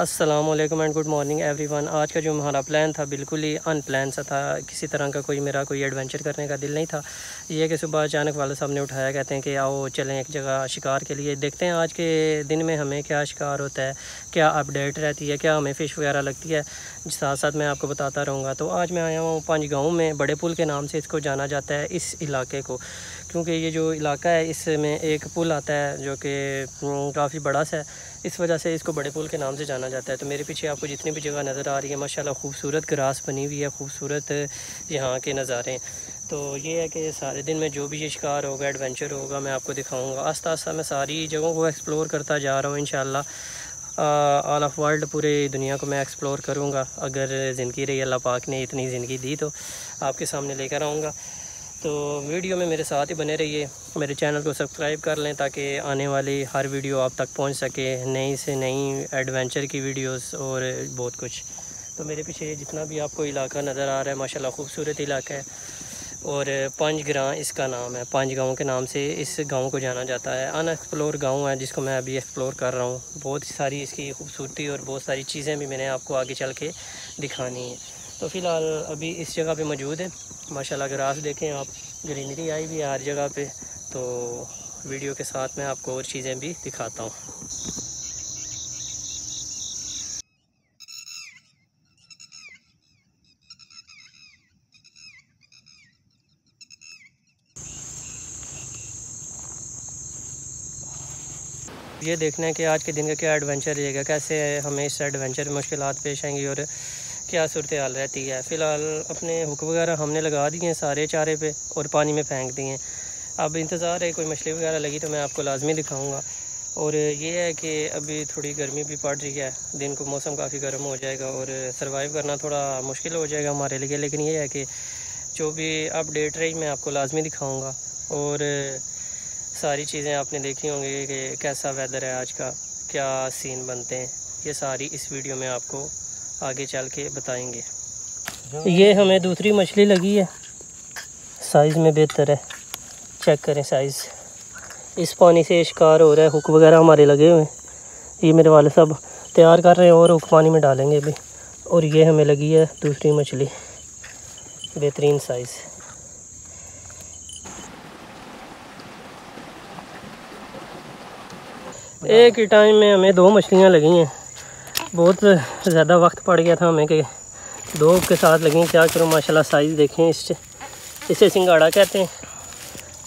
अस्सलाम वालेकुम and good morning everyone आज का जो हमारा प्लान था, बिल्कुल ही अनप्लान सा था। किसी तरह का कोई मेरा कोई एडवेंचर करने का दिल नहीं था। ये कि सुबह अचानक वाले साहब ने उठाया, कहते हैं कि आओ चलें एक जगह शिकार के लिए। देखते हैं आज के दिन में हमें क्या शिकार होता है, क्या अपडेट रहती है, क्या हमें फ़िश वगैरह लगती है। साथ साथ मैं आपको बताता रहूँगा। तो आज मैं आया हूँ पाँच गाँव में, बड़े पुल के नाम से इसको जाना जाता है, इस इलाके को। क्योंकि ये जो इलाका है इसमें एक पुल आता है जो कि हम्म, काफ़ी बड़ा सा है। इस वजह से इसको बड़े पुल के नाम से जाना जाता है। तो मेरे पीछे आपको जितनी भी जगह नज़र आ रही है माशाल्लाह खूबसूरत ग्रास बनी हुई है खूबसूरत यहाँ के नज़ारे। तो ये है कि सारे दिन में जो भी ये शिकार होगा एडवेंचर होगा मैं आपको दिखाऊँगा। आस्ता आस्ता मैं सारी जगहों को एक्सप्लोर करता जा रहा हूँ इन ऑल ऑफ़ वर्ल्ड पूरे दुनिया को मैं एक्सप्लोर करूँगा। अगर ज़िंदगी रही अल्लाह पाक ने इतनी ज़िंदगी दी तो आपके सामने लेकर आऊँगा। तो वीडियो में मेरे साथ ही बने रहिए। मेरे चैनल को सब्सक्राइब कर लें ताकि आने वाली हर वीडियो आप तक पहुँच सके, नई से नई एडवेंचर की वीडियोस और बहुत कुछ। तो मेरे पीछे जितना भी आपको इलाका नज़र आ रहा है, माशाल्लाह खूबसूरत इलाका है। और पाँच ग्रां इसका नाम है। पाँच गाँव के नाम से इस गाँव को जाना जाता है। अनएक्सप्लोर गाँव है जिसको मैं अभी एक्सप्लोर कर रहा हूँ। बहुत सारी इसकी खूबसूरती और बहुत सारी चीज़ें भी मैंने आपको आगे चल के दिखानी है। तो फ़िलहाल अभी इस जगह पे मौजूद है। माशाल्लाह ग्रास देखें आप, ग्रीनरी आई भी है हर जगह पे। तो वीडियो के साथ मैं आपको और चीज़ें भी दिखाता हूँ। ये देखना है कि आज के दिन का क्या एडवेंचर रहेगा, कैसे हमें इस एडवेंचर में मुश्किल पेश आएँगी और क्या सूरत हाल रहती है? फ़िलहाल अपने हुक वगैरह हमने लगा दिए हैं सारे चारे पे और पानी में फेंक दिए हैं। अब इंतज़ार है, कोई मछली वगैरह लगी तो मैं आपको लाजमी दिखाऊँगा। और ये है कि अभी थोड़ी गर्मी भी पड़ रही है, दिन को मौसम काफ़ी गर्म हो जाएगा और सर्वाइव करना थोड़ा मुश्किल हो जाएगा हमारे लिए। लेकिन ये है कि जो भी अपडेट रही, मैं आपको लाजमी दिखाऊँगा। और सारी चीज़ें आपने देखी होंगी कि कैसा वेदर है आज का, क्या सीन बनते हैं। ये सारी इस वीडियो में आपको आगे चल के बताएँगे। ये हमें दूसरी मछली लगी है। साइज़ में बेहतर है। चेक करें साइज़ इस पानी से शिकार हो रहा है। हुक वगैरह हमारे लगे हुए हैं। ये मेरे वाले सब तैयार कर रहे हैं और हुक पानी में डालेंगे अभी। और ये हमें लगी है दूसरी मछली। बेहतरीन साइज़ एक ही टाइम में हमें दो मछलियाँ लगी हैं। बहुत ज़्यादा वक्त पड़ गया था हमें कि दो के साथ लगी क्या करूँ माशाल्लाह साइज़ देखें इस इसे सिंगाड़ा कहते हैं।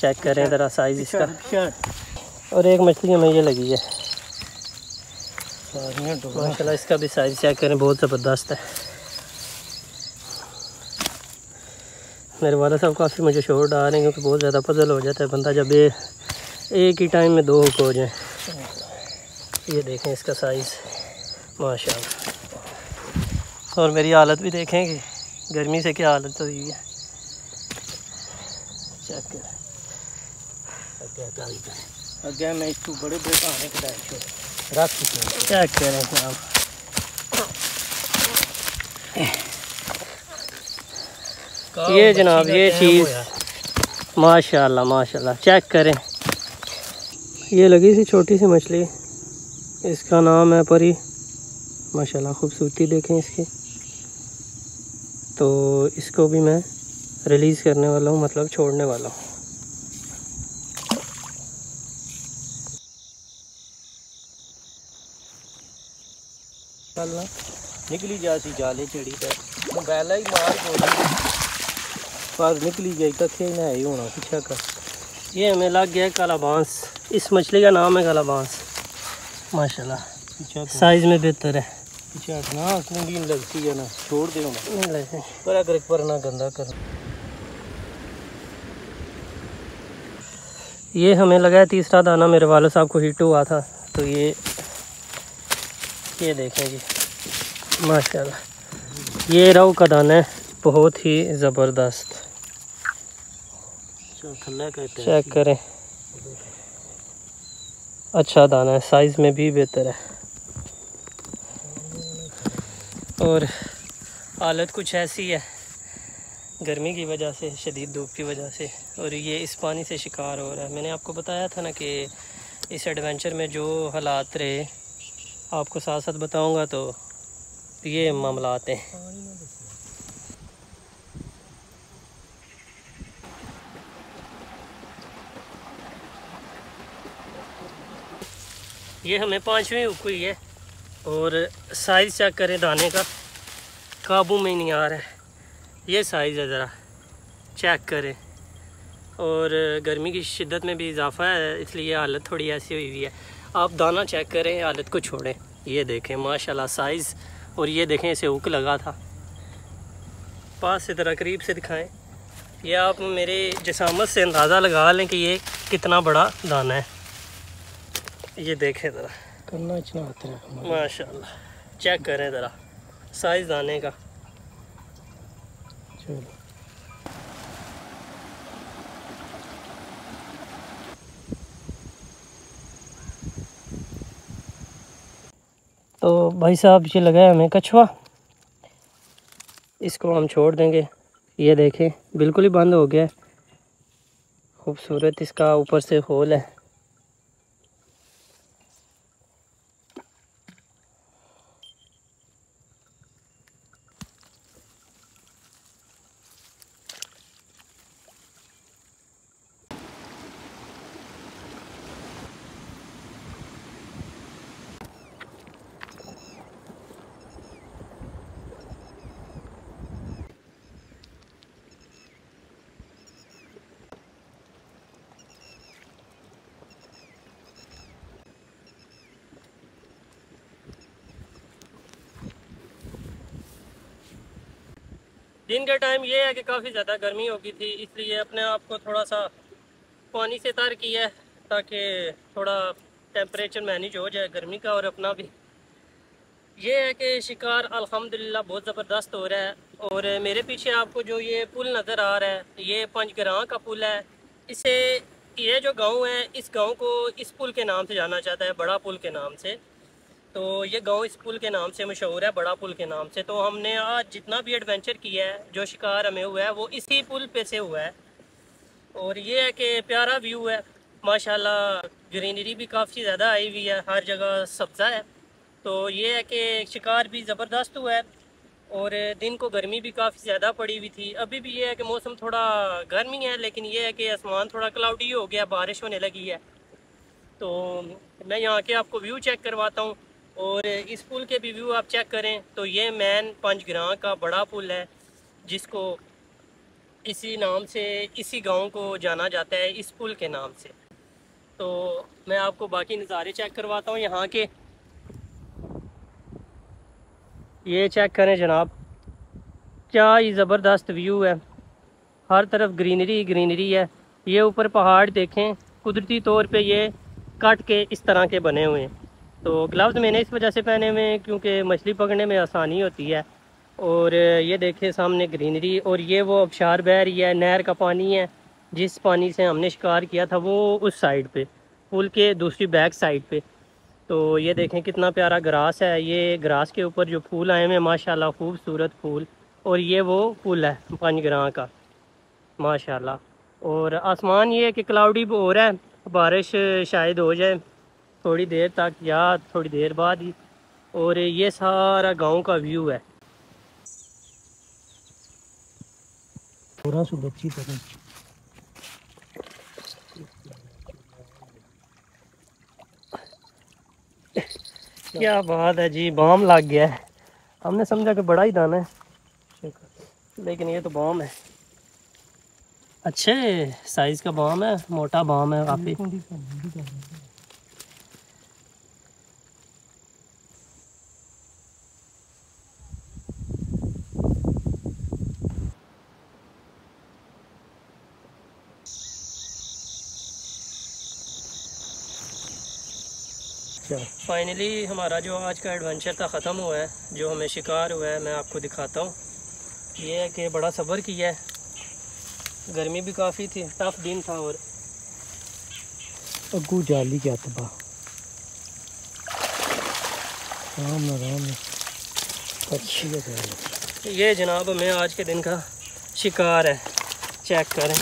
चेक करें ज़रा साइज़ इसका। और एक मछली हमें ये लगी है। माशाल्लाह इसका भी साइज़ चेक करें बहुत ज़बरदस्त है। मेरे वाला साहब काफ़ी मुझे शोर डाल रहे हैं क्योंकि बहुत ज़्यादा पजल हो जाता है बंदा जब ये एक ही टाइम में दो हुक हो जाए। ये देखें इसका साइज़ माशा और मेरी हालत भी देखेंगे। गर्मी से क्या हालत हुई है? चेक अगे मैं इसको बड़े बड़े पाने के रख चेक करें। आप ये जनाब ये चीज़ माशाल्लाह माशाल्लाह। चेक करें। ये लगी सी छोटी सी मछली। इसका नाम है परी। माशाल्लाह खूबसूरती देखें इसकी। तो इसको भी मैं रिलीज़ करने वाला हूँ मतलब छोड़ने वाला हूँ। निकली जाती जाले चढ़ी तो। बैला ही मार पर निकली गई कथे ना ही होना पीछा कर। ये हमें लग गया काला बाँस इस मछली का नाम है काला बाँस माशाल्लाह साइज़ में बेहतर है। ना कुंडी लगती है ना छोड़ दे पर अगर एक पर ना गंदा कर ये हमें लगा है तीसरा दाना मेरे वाले साहब को हिट हुआ था तो ये ये देखें जी माशाल्लाह ये रव का दाना है बहुत ही ज़बरदस्त चेक करें अच्छा दाना है साइज़ में भी बेहतर है और हालत कुछ ऐसी है गर्मी की वजह से, शदीद धूप की वजह से, और ये इस पानी से शिकार हो रहा है। मैंने आपको बताया था ना कि इस एडवेंचर में जो हालात रहे, आपको साथ साथ बताऊँगा तो ये मामला आते हैं। ये हमें पाँचवीं हुई है। और साइज़ चेक करें दाने का। काबू में नहीं आ रहा है। ये साइज़ है ज़रा। चेक करें। और गर्मी की शिद्दत में भी इजाफा है, इसलिए हालत थोड़ी ऐसी हुई हुई है। आप दाना चेक करें, हालत को छोड़ें। ये देखें, माशाल्लाह साइज़ और ये देखें, इसे हुक लगा था। पास से ज़रा करीब से दिखाएँ। ये आप मेरे जसामत से अंदाज़ा लगा लें कि ये कितना बड़ा दाना है। ये देखें ज़रा। करना इतना आता है माशाल्लाह। चेक करें ज़रा। साइज़ दाने का। चलो। तो भाई साहब ये लगा है हमें कछुआ। इसको हम छोड़ देंगे। ये देखें बिल्कुल ही बंद हो गया है। खूबसूरत इसका ऊपर से होल है। दिन के टाइम ये है कि काफ़ी ज़्यादा गर्मी हो गई थी, इसलिए अपने आप को थोड़ा सा पानी से तर किया है, ताकि थोड़ा टेम्परेचर मैनेज हो जाए गर्मी का और अपना भी। ये है कि शिकार अल्हम्दुलिल्लाह बहुत ज़बरदस्त हो रहा है और मेरे पीछे आपको जो ये पुल नज़र आ रहा है, ये पंच पंचग्रां का पुल है। इसे, ये जो गाँव है, इस गाँव को इस पुल के नाम से जाना चाहता है, बड़ा पुल के नाम से। तो ये गाँव इस पुल के नाम से मशहूर है, बड़ा पुल के नाम से। तो हमने आज जितना भी एडवेंचर किया है, जो शिकार हमें हुआ है, वो इसी पुल पे से हुआ है। और ये है कि प्यारा व्यू है। माशाल्लाह ग्रीनरी भी काफ़ी ज़्यादा आई हुई है, हर जगह सब्ज़ा है। तो ये है कि शिकार भी ज़बरदस्त हुआ है, और दिन को गर्मी भी काफ़ी ज़्यादा पड़ी हुई थी। अभी भी ये है कि मौसम थोड़ा गर्मी है लेकिन ये है कि आसमान थोड़ा क्लाउडी हो गया, बारिश होने लगी है। तो मैं यहाँ के आपको व्यू चेक करवाता हूँ। और इस पुल के भी व्यू आप चेक करें तो ये मैन पंचग्रां का बड़ा पुल है, जिसको इसी नाम से, इसी गाँव को जाना जाता है, इस पुल के नाम से। तो मैं आपको बाकी नज़ारे चेक करवाता हूँ यहाँ के। ये चेक करें जनाब, क्या ही ज़बरदस्त व्यू है। हर तरफ़ ग्रीनरी ग्रीनरी है। ये ऊपर पहाड़ देखें, कुदरती तौर पे ये कट के इस तरह के बने हुए हैं। तो ग्लव्स मैंने इस वजह से पहने हुए हैं क्योंकि मछली पकड़ने में आसानी होती है। और ये देखे सामने ग्रीनरी और ये वो अबशार बह रही है, नहर का पानी है। जिस पानी से हमने शिकार किया था वो उस साइड पे, पुल के दूसरी बैक साइड पे। तो ये देखें कितना प्यारा ग्रास है। ये ग्रास के ऊपर जो फूल आए हुए हैं, माशाल्लाह खूबसूरत फूल। और ये वो पुल है पंचग्रां का। माशाल्लाह। और आसमान ये कि क्लाउडी हो रहा है, बारिश शायद हो जाए। थोड़ी देर तक या थोड़ी देर बाद ही। और ये सारा गाँव का व्यू है। थोड़ा बच्ची क्या बात है जी बॉम लग गया है। हमने समझा कि बड़ा ही दाना है। लेकिन ये तो बॉम है। अच्छे साइज़ का बॉम है मोटा बॉम है काफ़ी। फाइनली हमारा जो आज का एडवेंचर था ख़त्म हुआ है जो हमें शिकार हुआ है मैं आपको दिखाता हूँ। ये है कि बड़ा सब्र किया है। गर्मी भी काफ़ी थी टफ दिन था और। अगू जाली क्या तबा राम राम। अच्छी है ये जनाब हमें आज के दिन का शिकार है। चेक करें।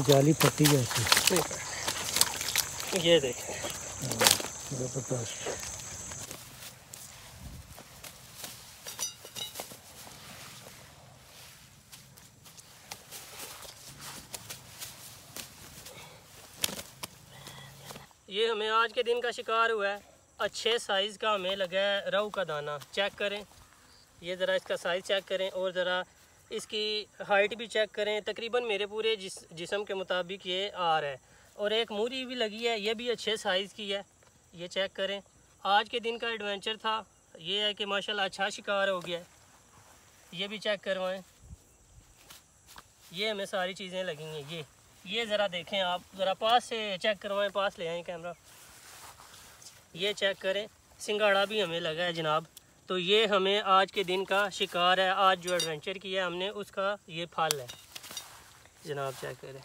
जाली पट्टी जैसी ये देखें। ये हमें आज के दिन का शिकार हुआ है। अच्छे साइज़ का हमें लगा है रहू का दाना। चेक करें। ये ज़रा इसका साइज़ चेक करें और ज़रा इसकी हाइट भी चेक करें। तकरीबन मेरे पूरे जिस जिसम के मुताबिक ये आ रहा है। और एक मूरी भी लगी है, ये भी अच्छे साइज़ की है, ये चेक करें। आज के दिन का एडवेंचर था, ये है कि माशाल्लाह अच्छा शिकार हो गया है। ये भी चेक करवाएँ। ये हमें सारी चीज़ें लगी हैं, ये ये ज़रा देखें आप, ज़रा पास से चेक करवाएँ, पास ले आएँ कैमरा ये चेक करें, सिंगाड़ा भी हमें लगा है जनाब। तो ये हमें आज के दिन का शिकार है, आज जो एडवेंचर किया हमने, उसका ये फल है। जनाब चेक करें।